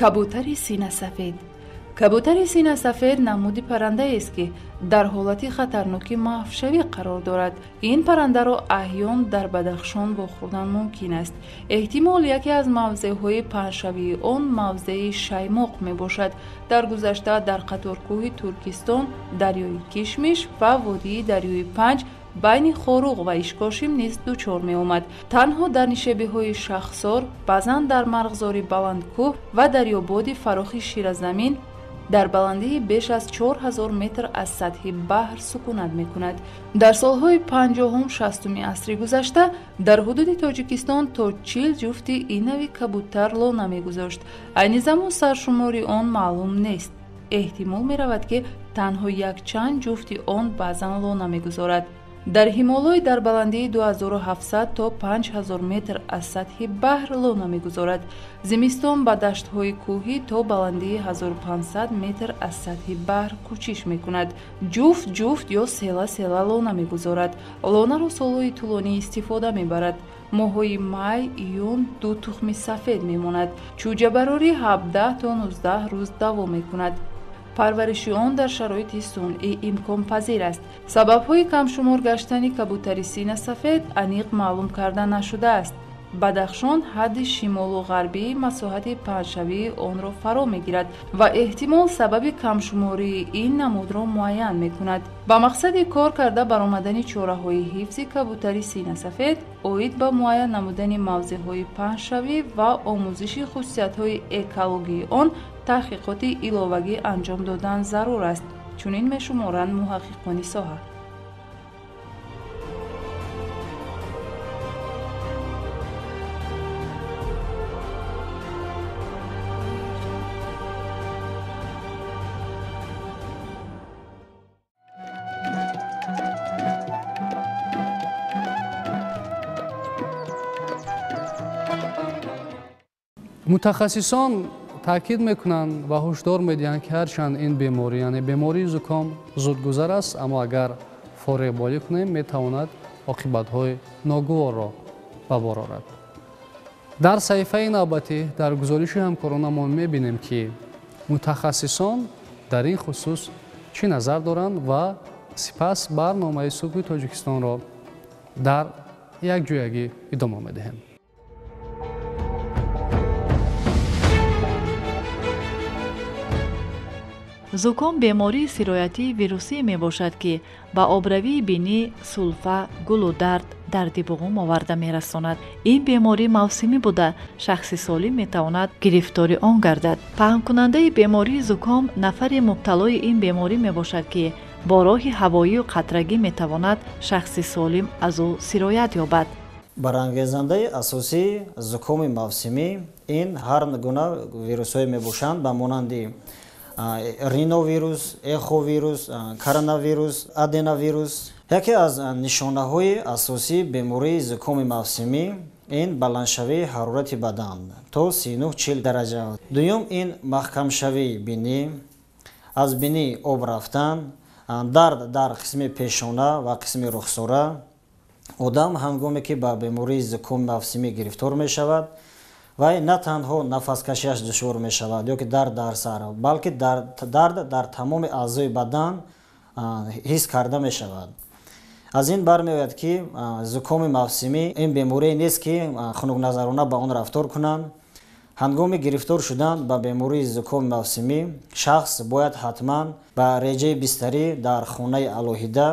кабутари синасафед кабутари синасафед намуди паррандаест ки дар ҳолати хатарноки маҳвшавӣ қарор дорад. Ин паррандаро аҳён дар бадахшон вохӯрдан мумкин аст. Эҳтимол яке аз мавзеъҳои паҳншавии он мавзеи шаймоқ мебошад. Дар гузашта дар қаторкӯҳи туркистон дарёи кишмиш ва водии дарёи панҷ байни хоруғ ва ишкошим низ дучор меомад. Танҳо дар нишебиҳои шахсор баъзан дар марғзори баландкӯҳ ва дарёбоди фарохи ширазамин дар баландии беш аз 4000 метр аз сатҳи баҳр сукунат мекунад. Дар солҳои панҷоҳум шастуми асри гузашта дар ҳудуди тоҷикистон то чил ҷуфти инави кабутар лона мегузошт. Айни замон саршумори он маълум нест. Эҳтимол меравад ки танҳо якчанд ҷуфти он баъзан лона мегузорад дар ҳимолой дар баландии 2700 то 5000 метр аз сатҳи баҳр лона мегузорад. Зимистон ба даштҳои кӯҳӣ то баландии 1500 метр аз сатҳи баҳр кӯчиш мекунад. Ҷуфт ҷуфт ё села села лона мегузорад. Лонаро солҳои тӯлонӣ истифода мебарад. Моҳҳои май июн ду тухми сафед мемонад. Чӯҷабарорӣ 17 то 19 рӯз давом мекунад парвариши он дар шароити сунъӣ имконпазир аст. Сабабҳои камшумор гаштани кабутари синасафед аниқ маълум карда нашудааст бадахшон ҳадди шимолу ғарбии масоҳати паҳншавии онро фаро мегирад ва эҳтимол сабаби камшумории ин намудро муайян мекунад. Ба мақсади кор карда баромадани чораҳои ҳифзи кабутари синасафед оид ба муайян намудани мавзеъҳои паҳншавӣ ва омӯзиши хусусиятҳои экологии он таҳқиқоти иловагӣ анҷом додан зарур аст чунин мешуморанд муҳаққиқони соҳа мутахассисон таъкид мекунанд ва ҳушдор медиҳанд ки ҳарчанд ин беморӣ. Яъне бемории зуком зудгузар аст аммо агар форегболӣ кунем метавонад оқибатҳои ногуворро ба бор орад. Дар саҳифаи навбатӣ дар гузориши ҳамкоронамон мебинем ки мутахассисон дар ин хусус чӣ назар доранд ва сипас барномаи субҳи тоҷикистонро дар якҷоягӣ идома медиҳем зуком бемории сироятии вирусӣ мебошад ки ба обравии бинӣ сулфа гулу дард дарди буғум оварда мерасонад. Ин беморӣ мавсимӣ буда. Шахси солим метавонад гирифтори он гардад. Паҳмкунандаи бемории зуком нафари мубталои ин беморӣ мебошад ки бо роҳи ҳавоию қатрагӣ метавонад шахси солим аз ӯ сироят ёбад. Барангезандаи асосии зукоми мавсимӣ ин ҳар гуна вирусҳое мебошанд ба монанди риновирус эховирус коронавирус аденовирус. Яке аз нишонаҳои асосии бемории зукоми мавсимӣ ин баландшавии ҳарорати бадан то 39 дараҷа. Дуюм ин маҳкамшавии бинӣ аз бинӣ об рафтан дард дар қисми пешона ва қисми рухсора. Одам ҳангоме ки ба бемории зукоми мавсимӣ гирифтор мешавад вай на танҳо нафаскашиаш душвор мешавад ё ки дард дар сар балки дард дар тамоми аъзои бадан ҳис карда мешавад. Аз ин бармеояд ки зукоми мавсимӣ ин беморие нест ки хунукназарона ба он рафтор кунанд. Ҳангоми гирифтор шудан ба бемории зукоми мавсимӣ шахс бояд ҳатман ба реҷаи бистарӣ дар хонаи алоҳида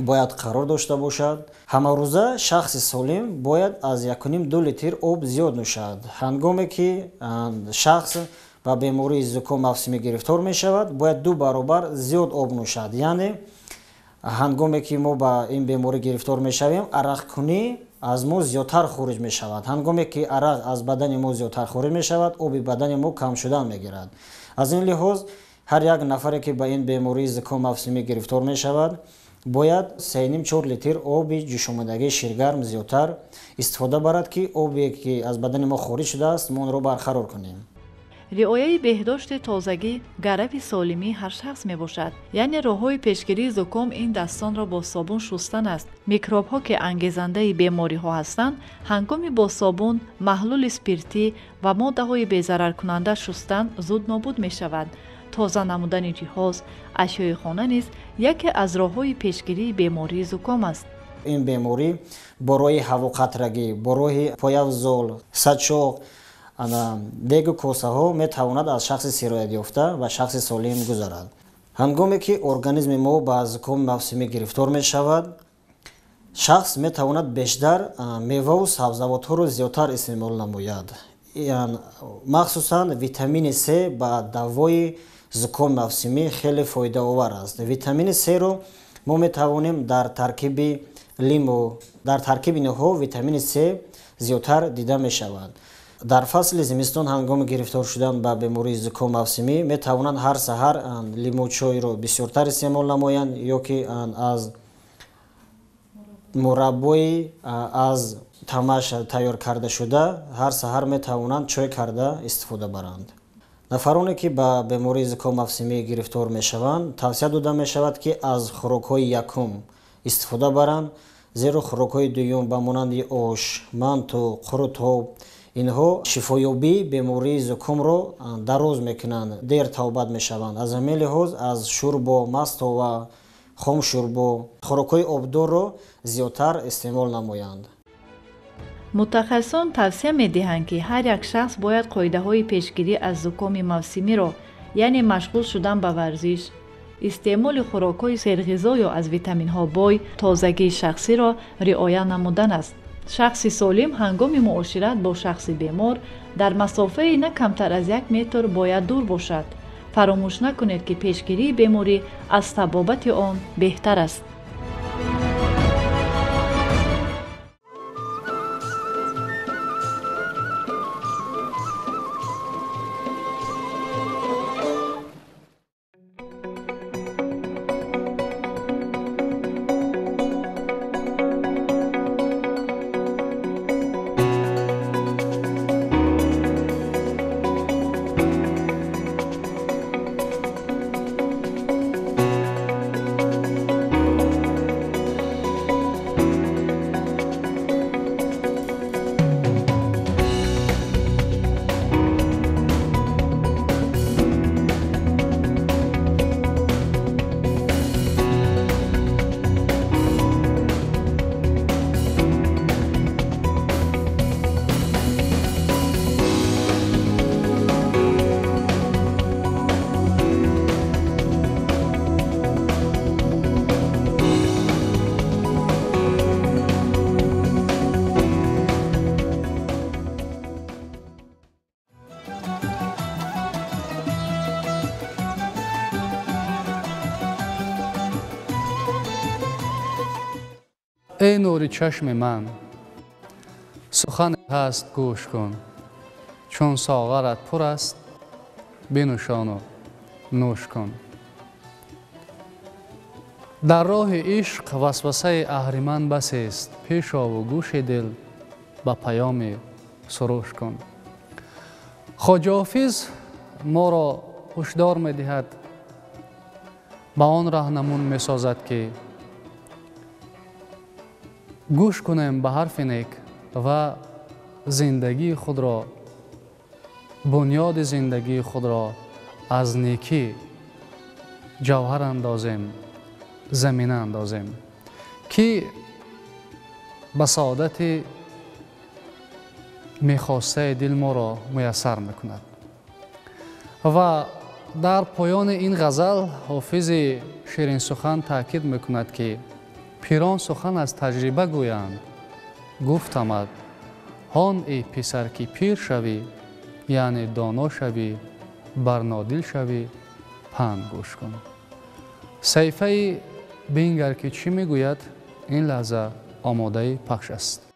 бояд қарор дошта бошад. Ҳамарӯза шахси солим бояд аз якуним ду литр об зиёд нӯшад. Ҳангоме ки шахс ба бемории зуком мавсимӣ гирифтор мешавад бояд ду баробар зиёд об нӯшад. Яъне ҳангоме ки мо ба ин беморӣ гирифтор мешавем арақкунӣ аз мо зиёдтар хориҷ мешавад. Ҳангоме ки арақ аз бадани мо зиёдтар хориҷ мешавад оби бадани мо кам шудан мегирад. Аз ин лиҳоз ҳар як нафаре ки ба ин бемории зуком мавсимӣ гирифтор мешавад бояд сеним чор литр оби ҷӯшомадагии ширгарм зиёдтар истифода барад ки обе ки аз бадани мо хориҷ шудааст мо онро барқарор кунем. Риояи беҳдошти тозагӣ гарави солимии ҳар шахс мебошад. Яъне роҳҳои пешгирии зуком ин дастонро бо собун шустан аст. Микробҳо ки ангезандаи бемориҳо ҳастанд ҳангоми бо собун маҳлули спиртӣ ва моддаҳои безараркунанда шустан зуд нобуд мешавад тоза намудани ҷиҳоз ашёи хона низ яке аз роҳҳои пешгирии бемории зуком аст. Ин беморӣ бо роҳи ҳавоқатрагӣ бо роҳи появзол сачоқ дегу косаҳо метавонад аз шахси сироятёфта ва шахси солим гузарад. Ҳангоме ки организми мо ба зукоми мавсимӣ гирифтор мешавад шахс метавонад бештар меваву сабзавотҳоро зиёдтар истеъмол намояд. Махсусан витамини с ба давои зукоми мавсимӣ хеле фоидаовар аст. Витамини сро мо метавонем дар таркиби лиму дар таркиби инҳо витамини с зиёдтар дида мешавад. Дар фасли зимистон ҳангоми гирифтор шудан ба бемории зуком мавсимӣ метавонанд ҳар саҳар лимучойро бисёртар истеъмол намоянд ё ки аз мураббои аз тамаш тайёр карда шуда ҳар саҳар метавонанд чой карда истифода баранд нафароне ки ба бемории зуком мавсимӣ гирифтор мешаванд тавсия дода мешавад ки аз хӯрокҳои якум истифода баранд зеро хӯрокҳои дуюм ба монанди ош манту қурутҳо инҳо шифоёбии бемории зукумро дароз мекунанд дер тавбат мешаванд. Аз ҳамин лиҳоз аз шӯрбо масто ва хомшӯрбо хӯрокҳои обдорро зиёдтар истеъмол намоянд мутахассисон тавсия медиҳанд ки ҳар як шахс бояд қоидаҳои пешгирӣ аз зукоми мавсимиро яъне машғул шудан ба варзиш. Истеъмоли хӯрокҳои серғизо ё аз витаминҳо бой тозагии шахсиро риоя намудан аст. Шахси солим ҳангоми муошират бо шахси бемор дар масофаи на камтар аз як метр бояд дур бошад. Фаромӯш накунед ки пешгирии беморӣ аз табобати он беҳтар аст ای نور چشم من سخن هست گوش کن چون ساغرت پر است بنوشان و نوش کن. در راه عشق وسوسه اهریمن بس است پیش و گوش دل به پیام سروش کن. خواجه حافظ ما را هشدار می‌دهد به آن راهنمون می‌سازد که он раҳнамун месозад ки гӯш кунем ба ҳарфи нек ва зиндагии худро бунёди зиндагии худро аз некӣ ҷавҳар андозем замина андозем ки ба саодати мехостаи дил моро муяссар мекунад ва дар поёни ин ғазал ҳофизи ширинсухан таъкид мекунад ки پیران سخن از تجربه گویند. گفتمد هان ای پسر که پیر شوی یعنی دانا شوی برنادل شوی پند گوش کن. صحیفه بینگر که چی می‌گوید؟ این لحظه آماده پخش است.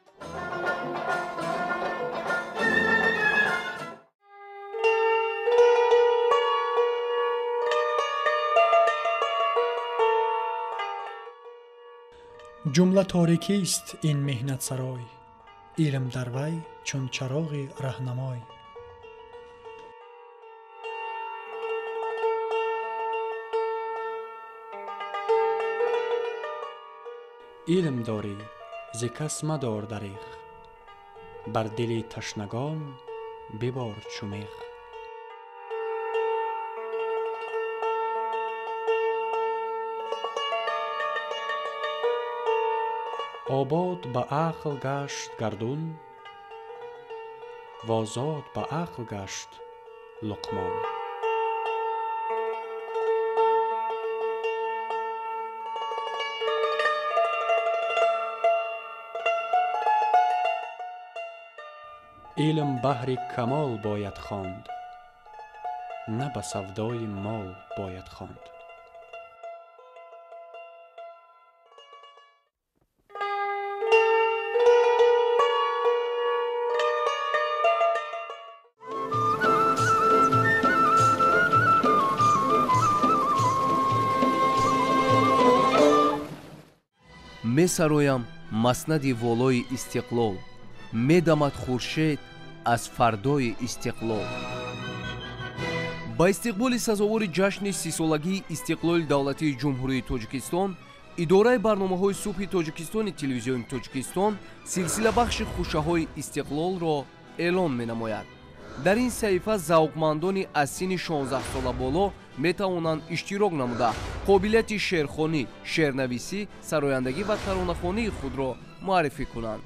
ҷумла торикист ин меҳнатсарой илм дар вай чун чароғи раҳнамой. Илм дорӣ зи кас мадор дариғ бар дили ташнагон бибор чумеғ обод ба ақл гашт гардун возод ба ақл гашт луқмон. Илм баҳри камол бояд хонд на ба савдои мол бояд хонд месароям маснади волои истиқлол медамад хуршед аз фардои истиқлол. Ба истиқболи сазовори ҷашни сисолагии истиқлоли давлатии ҷумҳурии тоҷикистон идораи барномаҳои субҳи тоҷикистони телевизиони тоҷикистон силсилабахши хушаҳои истиқлолро эълон менамояд дар ин саҳифа завқмандони аз синни 16 сола боло метавонанд иштирок намуда. Қобилияти шеърхонӣ шеърнависӣ сарояндагӣ ва таронахонии худро муаррифӣ кунанд.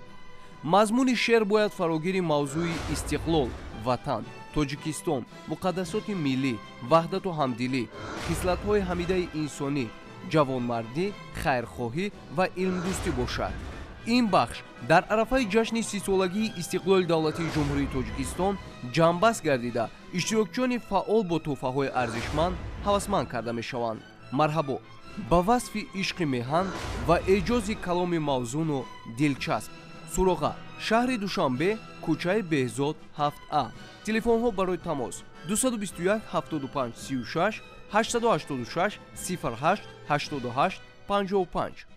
Мазмуни шеър бояд фарогири мавзӯи истиқлол ватан тоҷикистон муқаддасоти миллӣ ваҳдату ҳамдилӣ хислатҳои ҳамидаи инсонӣ ҷавонмардӣ хайрхоҳӣ ва илмдӯстӣ бошад. Ин бахш дар арафаи ҷашни сисолагии истиқлоли давлатии ҷумҳурии тоҷикистон ҷамъбаст гардида. Иштирокчиёни фаъол бо тӯҳфаҳои арзишманд ҳавасманд карда мешаванд. Марҳабо ба васфи ишқи меҳан ва эҷози каломи мавзуну дилчасп. Суроға шаҳри душанбе кӯчаи беҳзод 7а телефонҳо барои тамос 221 75 36 886 08 88 55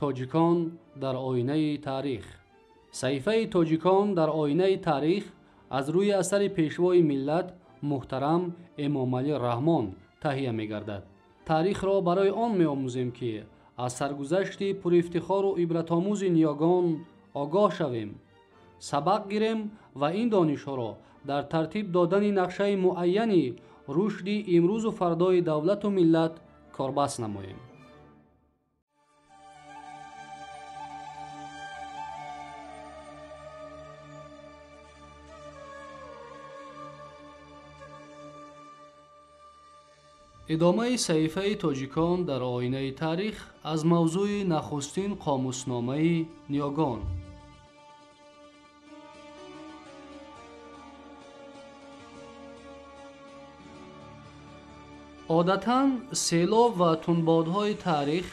тоҷикон дар оинаи таърих саҳифаи тоҷикон дар оинаи таърих аз рӯи асари пешвои миллат муҳтарам эмомалӣ раҳмон таҳия мегардад таърихро барои он меомӯзем ки аз саргузашти пурифтихору ибратомӯзи ниёгон огоҳ шавем сабақ гирем ва ин донишҳоро дар тартиб додани нақшаи муайяни рушди имрӯзу фардои давлату миллат корбаст намоем идомаи саҳифаи тоҷикон дар оинаи таърих аз мавзӯи нахустин қомусномаи ниёгон. Одатан селоб ва тунбодҳои таърих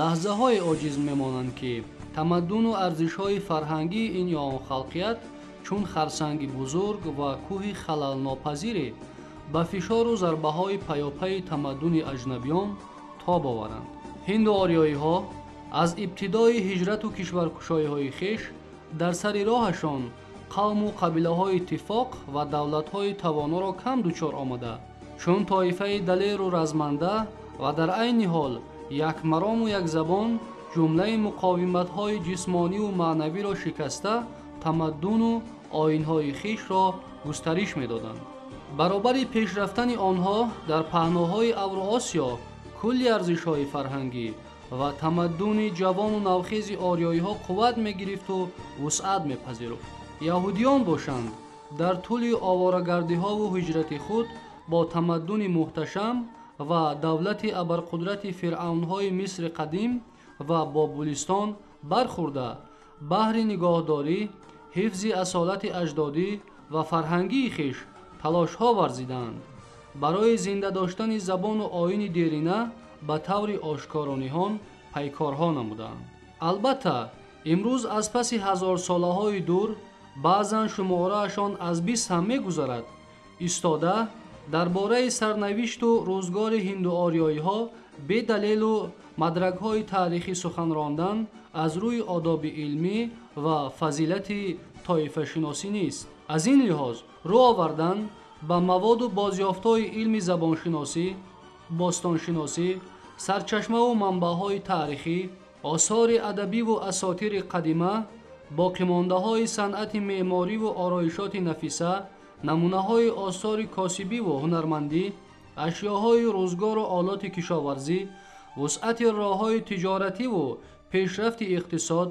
лаҳзаҳое оҷиз мемонанд ки тамаддуну арзишҳои фарҳангии ин ё он халқият чун харсанги бузург ва кӯҳи халалнопазире ба фишору зарбаҳои паёпайи тамаддуни аҷнабиён тоб оваранд ҳинду ориёиҳо аз ибтидои ҳиҷрату кишваркушоиҳои хеш дар сари роҳашон қавму қабилаҳои иттифоқ ва давлатҳои тавоноро кам дучор омада чун тоифаи далеру разманда ва дар айни ҳол якмарому якзабон ҷумлаи муқовиматҳои ҷисмониву маънавиро шикаста тамаддуну оинҳои хишро густариш медоданд баробари пешрафтани онҳо дар паҳноҳои авроосиё кулли арзишҳои фарҳангӣ ва тамаддуни ҷавону навхези ориёиҳо қувват мегирифту вусъат мепазируфт. Яҳудиён бошанд дар тӯли оворагардиҳову ҳиҷрати худ бо тамаддуни муҳташам ва давлати абарқудрати фиръавнҳои мисри қадим ва бобулистон бархӯрда. Баҳри нигоҳдорӣ ҳифзи асолати аҷдодӣ ва фарҳангии хиш талошҳо варзиданд. Барои зинда доштани забону оини дерина ба таври ошкору ниҳон пайкорҳо намуданд. Албатта имрӯз аз паси ҳазорсолаҳои дур баъзан шумораашон аз бист ҳам мегузарад. Истода дар бораи сарнавишту рӯзгори ҳиндуориёиҳо бедалелу мадракҳои таърихӣ сухан рондан аз рӯи одоби илмӣ ва фазилати тоифашиносӣ нест аз ин лиҳоз рӯ овардан ба маводу бозёфтҳои илми забоншиносӣ бостоншиносӣ сарчашмаву манбаъҳои таърихӣ осори адабиву асотири қадима боқимондаҳои санъати меъмориву ороишоти нафиса намунаҳои осори косибиву ҳунармандӣ ашёҳои рӯзгору олоти кишоварзӣ вусъати роҳҳои тиҷоративу пешрафти иқтисод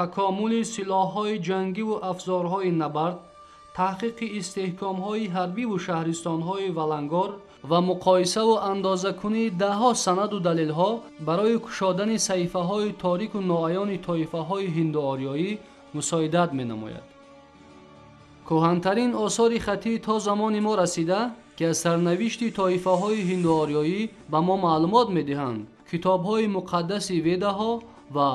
такомули силоҳҳои ҷангиву афзорҳои набард таҳқиқи истеҳкомҳои ҳарбиву шаҳристонҳои валангор ва муқоисаву андозакунии даҳҳо санаду далелҳо барои кушодани саҳифаҳои торику ноаёни тоифаҳои ҳиндуорёӣ мусоидат менамояд. Кӯҳантарин осори хаттии то замони мо расида ки аз сарнавишти тоифаҳои ҳиндуорёӣ ба мо маълумот медиҳанд китобҳои муқаддаси ведаҳо ва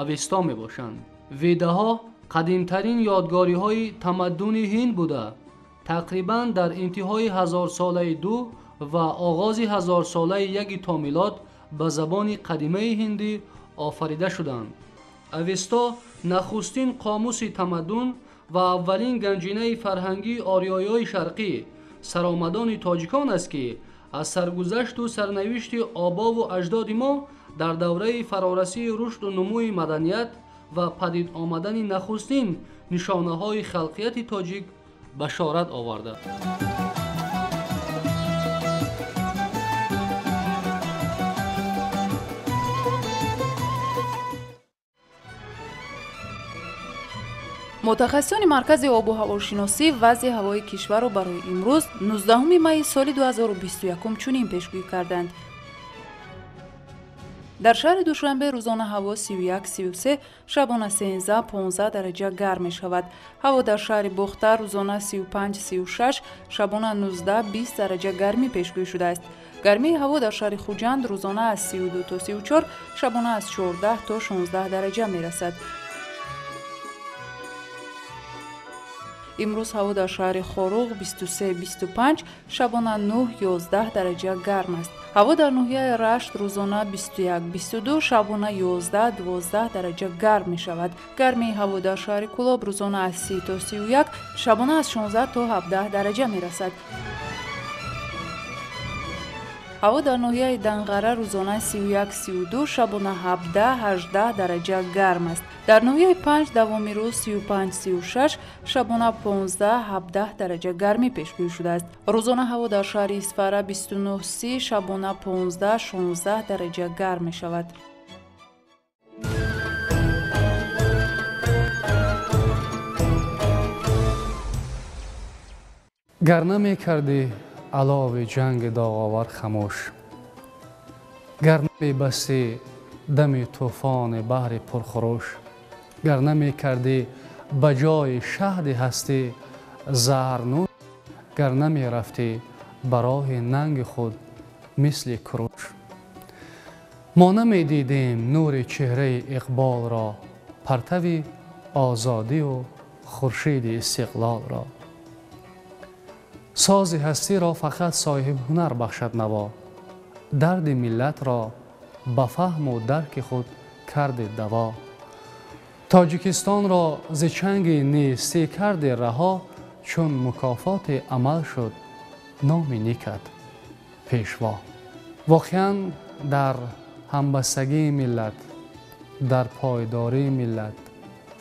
авесто мебошанд. Ведаҳо қадимтарин ёдгориҳои тамаддуни ҳинд буда тақрибан дар интиҳои ҳазорсолаи ду ва оғози ҳазорсолаи яки то милод ба забони қадимаи ҳиндӣ офарида шуданд авесто нахустин қомуси тамаддун ва аввалин ганҷинаи фарҳангии орёёи шарқӣ саромадони тоҷикон аст ки аз саргузашту сарнавишти обову аҷдоди мо дар давраи фарорасии рушду нумӯи маданият ва падид омадани нахустин нишонаҳои халқияти тоҷик башорат овардааст мутахассисони маркази обу ҳавошиносӣ вазъи ҳавои кишварро барои имрӯз 19 майи соли 2021 чунин пешгӯӣ карданд дар шаҳри душанбе рӯзона ҳаво 3133 шабона 1315 дараҷа гарм мешавад. Ҳаво дар шаҳри бухта рӯзона 3536 шабона 1920 дараҷа гармӣ пешгӯӣ шудааст. Гармии ҳаво дар шаҳри хуҷанд рӯзона аз 32 то 34 шабона аз 14 то 16 дараҷа мерасад имрӯз ҳаво дар шаҳри хоруғ 2325 шабона 911 дараҷа гарм аст. Ҳаво дар ноҳияи рашт рӯзона 2122 шабона 1112 дараҷа гарм мешавад. Гармии ҳаво дар шаҳри кӯлоб рӯзона аз 30 то 31 шабона аз 16 то 17 дараҷа мерасад. Ҳаво дар ноҳияи данғара рӯзона 3132 шабона 1718 дараҷа гарм аст дар ноҳияи панҷ давоми рӯз 3536 шабона 1517 дараҷа гармӣ пешгӯӣ шудааст. Рӯзона ҳаво дар шаҳри исфара 29 шабона 1516 дараҷа гарм мешавад. Гар намекардӣ алови ҷанги доғовар хамӯш гар намебастӣ дами тӯфони баҳри пурхуруш гар намекардӣ ба ҷои шаҳди ҳастӣ заҳрнӯш гар намерафтӣ ба роҳи нанги худ мисли куруш мо намедидем нури чеҳраи иқболро партави озодию хуршиди истиқлолро сози ҳастиро фақат соҳибҳунар бахшад наво. Дарди миллатро ба фаҳму дарки худ карде даво тоҷикистонро зи чанги нестӣ карде раҳо чун мукофоти амал шуд номи никат пешво воқеан дар ҳамбастагии миллат дар пойдории миллат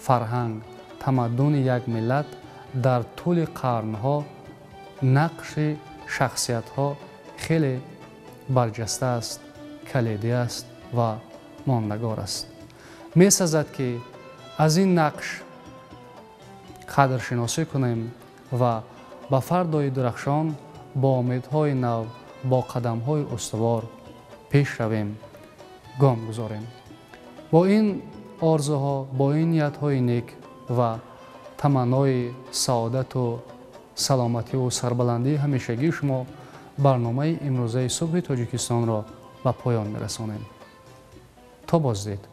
фарҳанг тамаддуни як миллат дар тӯли қарнҳо нақши шахсиятҳо хеле барҷаста аст каледӣ аст ва мондагор аст месазад ки аз ин нақш қадршиносӣ кунем ва ба фардои дурахшон бо умедҳои нав бо қадамҳои устувор пеш равем гом гузорем. Бо ин орзуҳо бо ин ниятҳои нек ва таманнои саодату саломативу сарбаландии ҳамешагии шумо барномаи имрӯзаи субҳи тоҷикистонро ба поён мерасонем. То боздид